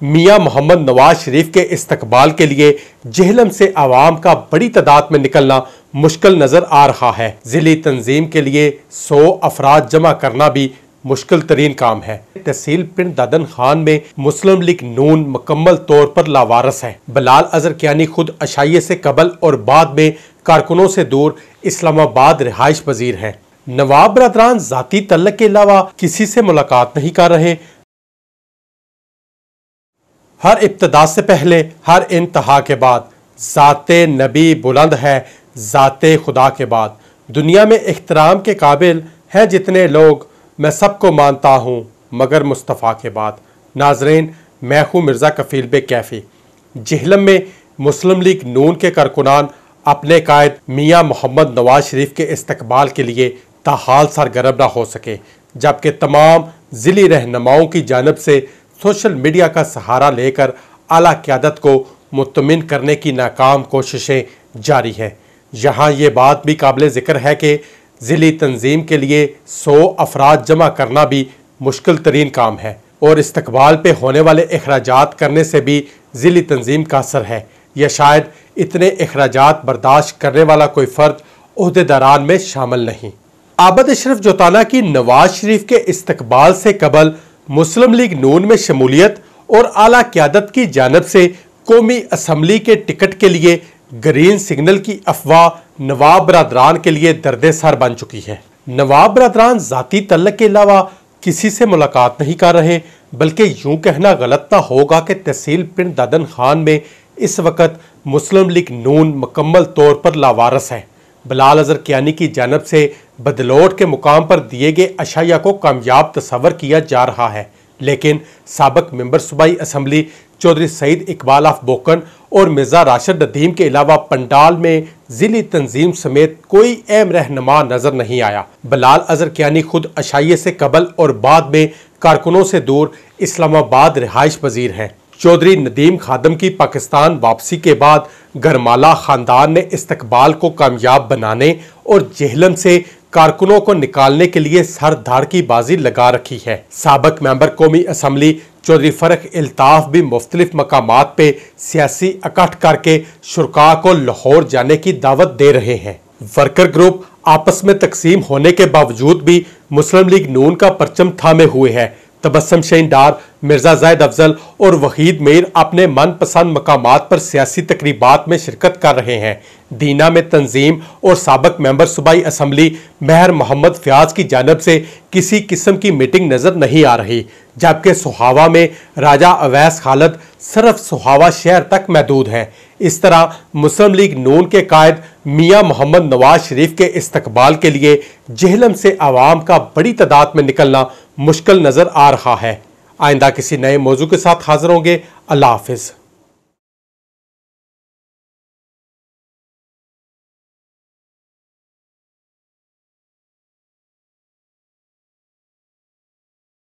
मियाँ मोहम्मद नवाज़ शरीफ के इस्तकबाल के लिए जहलम से आवाम का बड़ी तादाद में निकलना मुश्किल नज़र आ रहा है। जिली तंजीम के लिए सौ अफराद जमा करना भी मुश्किल तरीन काम है। तहसील पिंड दादन खान में मुस्लिम लीग नून मुकम्मल तौर पर लावारस है। बलाल अजहर कियानी खुद अशाइये से कबल और बाद में कारकुनों से दूर इस्लामाबाद रिहाइश पजीर है। नवाब बरदरान जाती तल्लक के अलावा किसी से मुलाकात नहीं कर रहे। हर इब्तदा से पहले, हर इंतहा के बाद। ज़ात नबी बुलंद है, ज़ाते खुदा के बाद। दुनिया में इख्तराम के काबिल हैं जितने लोग, मैं सबको मानता हूँ, मगर मुस्तफ़ा के बाद। नाजरीन, मैं हूँ मिर्ज़ा कफ़ील बे कैफ़ी जहलम में मुस्लिम लीग नून के कारकुनान अपने कायद मियाँ मोहम्मद नवाज़ शरीफ के इस्तकबाल के लिए ताहाल सरगर्म ना हो सके, जबकि तमाम ज़िली रहनुमाओं की जानब से सोशल मीडिया का सहारा लेकर आला क्यादत को मुतमिन करने की नाकाम कोशिशें जारी हैं। यहाँ ये बात भी काबिल ज़िक्र है कि ज़िली तंजीम के लिए सौ अफराद जमा करना भी मुश्किल तरीन काम है और इस्तकबाल पर होने वाले अखराज करने से भी ज़िली तंजीम का असर है। या शायद इतने अखराज बर्दाश्त करने वाला कोई फ़र्द अहदेदारान में शामिल नहीं। आबद अशरफ जोताना की नवाज़ शरीफ के इस्तबाल से कबल मुस्लिम लीग नून में शमूलियत और आला क्यादत की जानब से कौमी असम्बली के टिकट के लिए ग्रीन सिग्नल की अफवाह नवाब बरदरान के लिए दर्द सर बन चुकी है। नवाब बरदरान ज़ाती तल्लक के अलावा किसी से मुलाकात नहीं कर रहे, बल्कि यूँ कहना गलत ना होगा कि तहसील पिंड दादन खान में इस वक्त मुस्लिम लीग नून मुकम्मल तौर पर लावारस है। बलाल अजहर कियानी की जानब से बदलोट के मुकाम पर दिए गए अशाया को कामयाब तस्वर किया जा रहा है। लेकिन सबक मेंबर सूबाई असम्बली चौधरी सईद इकबाल ऑफ़ बोकन और मिर्ज़ा राशद नदीम के अलावा पंडाल में जिली तंजीम समेत कोई अहम रहनमा नज़र नहीं आया। बलाल अजहर कियानी खुद अशाइये से कबल और बाद में कारकुनों से दूर इस्लामाबाद रिहाइश पजीर हैं। चौधरी नदीम खादम की पाकिस्तान वापसी के बाद गरमाला खानदान ने इस्तकबाल को कामयाब बनाने और जहलम से कारकुनों को निकालने के लिए सर धार की बाजी लगा रखी है। सबक मेंबर कौमी असम्बली चौधरी फ़रक अल्ताफ़ भी मुख्तलिफ़ मकाम पे सियासी इकट्ठ करके शुरा को लाहौर जाने की दावत दे रहे हैं। वर्कर ग्रुप आपस में तकसीम होने के बावजूद भी मुस्लिम लीग नून का परचम थामे हुए है। तबसम शहीन डार, मिर्ज़ा जायद अफजल और वहीद मीर अपने मनपसंद मकाम पर सियासी तकरीबा में शिरकत कर रहे हैं। दीना में तंजीम और सबक मेंबर सूबाई असम्बली मेहर मोहम्मद फयाज की जानब से किसी किस्म की मीटिंग नज़र नहीं आ रही, जबकि सुहावा में राजा अवैस खालद सिर्फ़ सुहावा शहर तक महदूद है। इस तरह मुस्लिम लीग नून के कायद मियाँ मोहम्मद नवाज़ शरीफ के इस्तकबाल के लिए जहलम से आवाम का बड़ी तादाद में निकलना मुश्किल नज़र आ रहा है। आइंदा किसी नए मौजू के साथ हाजिर होंगे। अल्लाह हाफिज़।